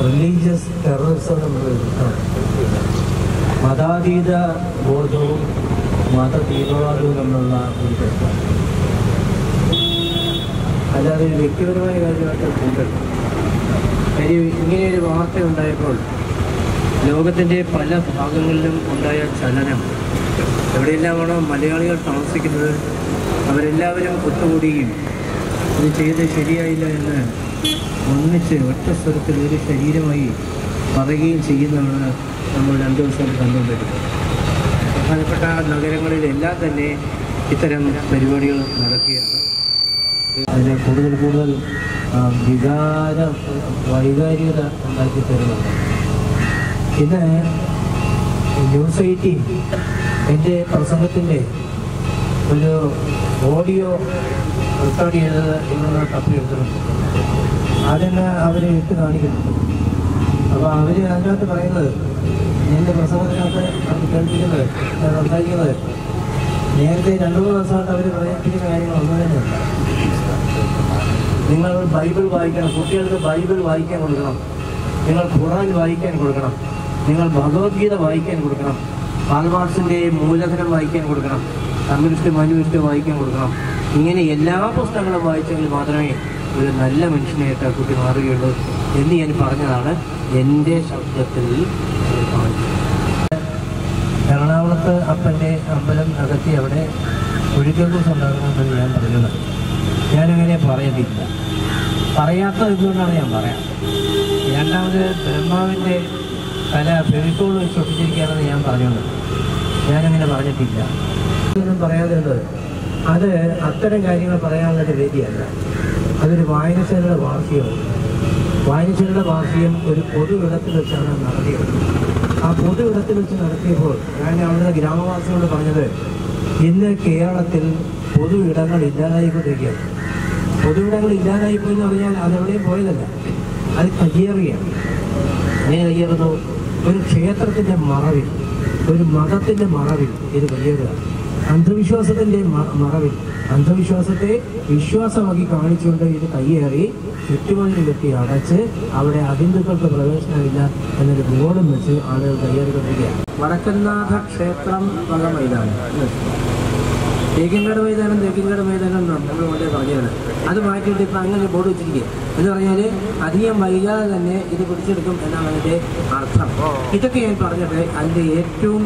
Religious ടെററിസവും നമ്മൾ മതാതീത ബോധവും മത തീവ്രവാദവും തമ്മിലുള്ള ഒരു അല്ലാതെ ഒരു വ്യക്തിപരമായ കാര്യമായിട്ട് കൂട്ടരുത് കാര്യം ഇങ്ങനെയൊരു വാർത്ത ഉണ്ടായപ്പോൾ ലോകത്തിന്റെ പല ഭാഗങ്ങളിലും ഉണ്ടായ ചലനം എവിടെയെല്ലാമാണോ മലയാളികൾ താമസിക്കുന്നത് അവരെല്ലാവരും ഒത്തുകൂടുകയും ഇത് ചെയ്ത് ശരിയായില്ല എന്ന് ഒന്നിച്ച് ഒറ്റ സ്വരത്തിൽ ഒരു ശരീരമായി പറയുകയും ചെയ്യുന്നതാണ് നമ്മൾ രണ്ടു ദിവസം കണ്ടുകൊണ്ടിരിക്കുന്നത്. പ്രധാനപ്പെട്ട നഗരങ്ങളിലെല്ലാം തന്നെ ഇത്തരം പരിപാടികൾ നടക്കുകയാണ്. അതിന് കൂടുതൽ കൂടുതൽ വികാര വൈകാരികത ഉണ്ടാക്കി തരുന്നുണ്ട്. ഇന്ന് ന്യൂസ് എയ്റ്റീൻ എന്റെ പ്രസംഗത്തിന്റെ ഒരു ഓഡിയോ റെക്കോർഡ് ചെയ്തത് ഇന്ന് തപ്പിയെടുത്തിട്ടുണ്ട്. അതിന് അവർ ഇട്ട് കാണിക്കുന്നുണ്ട് അപ്പോൾ അവർ അതിനകത്ത് പറയുന്നത് എന്റെ പ്രസംഗത്തിനകത്ത് അവർ കേൾപ്പിക്കുന്നത് സംസാരിക്കുന്നത് നേരത്തെ രണ്ടു മൂന്ന് ദിവസമായിട്ട് അവർ പ്രയത്നിക്കുന്ന കാര്യങ്ങൾ ഒന്നും തന്നെയല്ല. നിങ്ങൾ ബൈബിൾ വായിക്കണം കുട്ടികൾക്ക് ബൈബിൾ വായിക്കാൻ കൊടുക്കണം. നിങ്ങൾ ഖുറാൻ വായിക്കാൻ കൊടുക്കണം. നിങ്ങൾ ഭഗവത്ഗീത വായിക്കാൻ കൊടുക്കണം. പാൽമാർസിന്റെ മൂലധനം വായിക്കാൻ കൊടുക്കണം. കമ്മ്യൂണിസ്റ്റ് മനുവിസ്റ്റ് വായിക്കാൻ കൊടുക്കണം. ഇങ്ങനെ എല്ലാ പുസ്തകങ്ങളും വായിച്ചെങ്കിൽ മാത്രമേ ഒരു നല്ല മനുഷ്യനായിട്ട് ആ കുട്ടി മാറുകയുള്ളൂ എന്ന് ഞാൻ പറഞ്ഞതാണ് എന്റെ ശബ്ദത്തിൽ എറണാകുളത്ത് അപ്പന്റെ അമ്പലം അകത്തി അവിടെ ഒഴുക്കൽ ദിവസം ഉണ്ടാകണമെന്ന് ഞാൻ പറഞ്ഞത്. ഞാനങ്ങനെ പറയുന്നില്ല പറയാത്തത് എന്തുകൊണ്ടാണ് ഞാൻ പറയാം? രണ്ടാമത് ബ്രഹ്മാവിന്റെ തല ഫെവിക്കോൾ വെച്ച് ഒട്ടിച്ചിരിക്കുകയാണെന്ന് ഞാൻ പറഞ്ഞത് ഞാനങ്ങനെ പറഞ്ഞിട്ടില്ല. ഒന്നും പറയാതിരുന്നത്. അത് അത്തരം കാര്യങ്ങൾ പറയാനുള്ള രീതിയല്ല അതൊരു വായനശാലയുടെ വാർഷികമാണ് വായനശാലയുടെ വാർഷികം ഒരു പൊതു ഇടത്തിൽ വെച്ചാണ് നടത്തിയത്. ആ പൊതു ഇടത്തിൽ വെച്ച് നടത്തിയപ്പോൾ ഞാൻ അവിടുത്തെ ഗ്രാമവാസികളോട് പറഞ്ഞത് ഇന്ന് കേരളത്തിൽ പൊതു ഇടങ്ങൾ ഇല്ലാതായിക്കൊണ്ടിരിക്കുകയാണ്. പൊതു ഇടങ്ങൾ ഇല്ലാതായിപ്പോയി എന്ന് പറഞ്ഞാൽ അതെവിടെയും പോയതല്ല അത് കയ്യേറുകയാണ് എങ്ങനെ കയ്യേറുന്നു? ഒരു ക്ഷേത്രത്തിന്റെ മറവിൽ ഒരു മതത്തിന്റെ മറവിൽ ഇത് കയ്യേറുക അന്ധവിശ്വാസത്തിന്റെ മറവിൽ. അന്ധവിശ്വാസത്തെ വിശ്വാസമാക്കി കാണിച്ചുകൊണ്ട് ഇത് കയ്യേറി ചുറ്റുമതിൽ കെട്ടി അടച്ച് അവിടെ അഹിന്ദുക്കൾക്ക് പ്രവേശനമില്ല എന്നൊരു ബോർഡും വെച്ച് ആളുകൾ കയ്യേറിക്കൊണ്ടിരിക്കുകയാണ്. വടക്കനാഥ ക്ഷേത്രം വക മൈതാനം തേക്കിൻകാട് മൈതാനം തേക്കിൻകാട് മൈതാനം നമ്മൾ വളരെ പറഞ്ഞതാണ് അത് മാറ്റിയിട്ട് ഇപ്പൊ അങ്ങനെ ബോർഡ് വെച്ചിരിക്കുക എന്ന് പറഞ്ഞാൽ അധികം വൈകാതെ തന്നെ ഇത് പിടിച്ചെടുക്കും എന്നാണ് അതിന്റെ അർത്ഥം. ഇതൊക്കെ ഞാൻ പറഞ്ഞത് അതിന്റെ ഏറ്റവും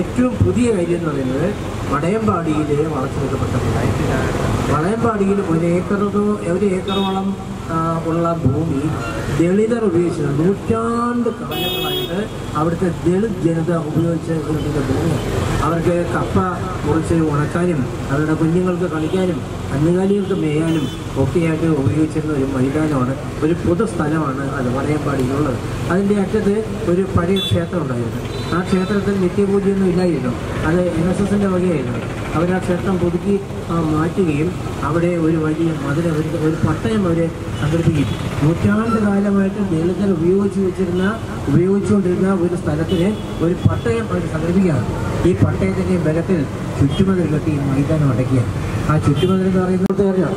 ഏറ്റവും പുതിയ കാര്യം എന്ന് പറയുന്നത് വടയമ്പാടിയിൽ വളച്ചെടുക്കപ്പെട്ട വളയമ്പാടിയിൽ ഒരു ഏക്കറോ ഒരു ഏക്കറോളം ഉള്ള ഭൂമി ദളിതർ ഉപയോഗിച്ചത് നൂറ്റാണ്ട് കാലങ്ങളായിട്ട് അവിടുത്തെ ദളിത് ജനത ഉപയോഗിച്ച് ഭൂമി. അവർക്ക് കപ്പ മുറിച്ച് ഉണക്കാനും അവരുടെ കുഞ്ഞുങ്ങൾക്ക് കളിക്കാനും കന്നുകാലികൾക്ക് മേയാനും ഒക്കെയായിട്ട് ഉപയോഗിച്ചിരുന്ന ഒരു മൈതാനമാണ് ഒരു പൊതു സ്ഥലമാണ് അത് വടയമ്പാടിയിലുള്ളത് അതിന്റെ അറ്റത്ത് ഒരു പഴയ ക്ഷേത്രം ഉണ്ടായിരുന്നു. ആ ക്ഷേത്രത്തിൽ നിത്യപൂജയൊന്നും ഇല്ലായിരുന്നു. അത് എൻ എസ് എസിന്റെ വകയായിരുന്നു. അവർ ആ ക്ഷേത്രം പുതുക്കി മാറ്റുകയും അവിടെ ഒരു വലിയ മതിൽ ഒരു ഒരു പട്ടയം അവർ സംഘടിപ്പിക്കും നൂറ്റാണ്ട് കാലമായിട്ട് ദളിതർ ഉപയോഗിച്ച് വെച്ചിരുന്ന ഉപയോഗിച്ചുകൊണ്ടിരുന്ന ഒരു സ്ഥലത്തിന് ഒരു പട്ടയം അവർ സംഘടിപ്പിക്കുകയാണ്. ഈ പട്ടയത്തിന്റെ ബലത്തിൽ ചുറ്റുമതിൽ കെട്ടി മൈതാനം അടയ്ക്കുകയാണ്. ആ ചുറ്റുമതിൽ എന്ന് പറയുന്നത് അറിയാം?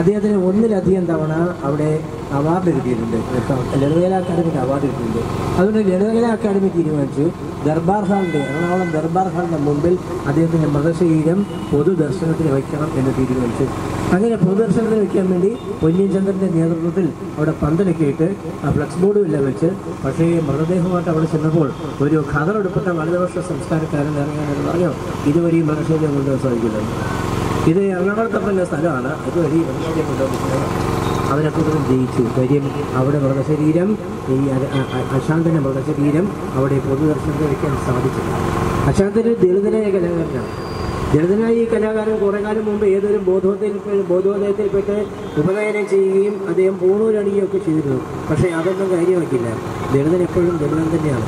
അദ്ദേഹത്തിന് ഒന്നിലധികം തവണ അവിടെ അവാർഡ് കിട്ടിയിട്ടുണ്ട്. ലളിതകല അക്കാദമിക്ക് അവാർഡ് കിട്ടിയിട്ടുണ്ട്. അതുകൊണ്ട് ലളിതകല അക്കാദമി തീരുമാനിച്ചു ദർബാർ ഹാളിന്റെ എറണാകുളം ദർബാർ ഹാളിന്റെ മുമ്പിൽ അദ്ദേഹത്തിന്റെ മൃതശരീരം പൊതുദർശനത്തിന് വയ്ക്കണം എന്ന് തീരുമാനിച്ചു. അങ്ങനെ പൊതുദർശനത്തിന് വയ്ക്കാൻ വേണ്ടി പൊന്നിയൻ ചന്ദ്രന്റെ നേതൃത്വത്തിൽ അവിടെ പന്തലൊക്കെ ഇട്ട് ആ ഫ്ലക്സ് ബോർഡും ഇല്ല വെച്ച് പക്ഷേ മൃതദേഹമായിട്ട് അവിടെ ചെന്നപ്പോൾ ഒരു ഖദറെടുപ്പെട്ട വലതുപക്ഷ സംസ്കാരക്കാരൻ ഇറങ്ങാനെന്ന് പറഞ്ഞു ഇതുവരെ ഈ മൃതശരീരം കൊണ്ടുപോകാൻ സാധിക്കില്ല. ഇത് എറണാകുളത്തപ്പന്റെ സ്ഥലമാണ്. ഇതുവരെ ഈ മൃതശരീരം കൊണ്ടുവന്നിട്ട് അവരെ കൂടുതൽ ജയിച്ചു. കാര്യം അവിടെ മൃതശരീരം ഈ അശാന്തന്റെ മൃതശരീരം അവിടെ പൊതുദർശനത്തിൽ വയ്ക്കാൻ സാധിച്ചു അശാന്തന് ദളിതനായ കലാകാരനാണ്. ദളിതനായ ഈ കലാകാരൻ കുറേ കാലം മുമ്പ് ഏതൊരു ബോധോദയ ബോധോദയത്തിൽപ്പെട്ട് ഉപനയനം ചെയ്യുകയും അദ്ദേഹം പൂണൂരണിയുകയും ഒക്കെ ചെയ്തിരുന്നു. പക്ഷേ അതൊന്നും കാര്യമാക്കില്ല ദളിതൻ എപ്പോഴും ദളിതൻ തന്നെയാണ്.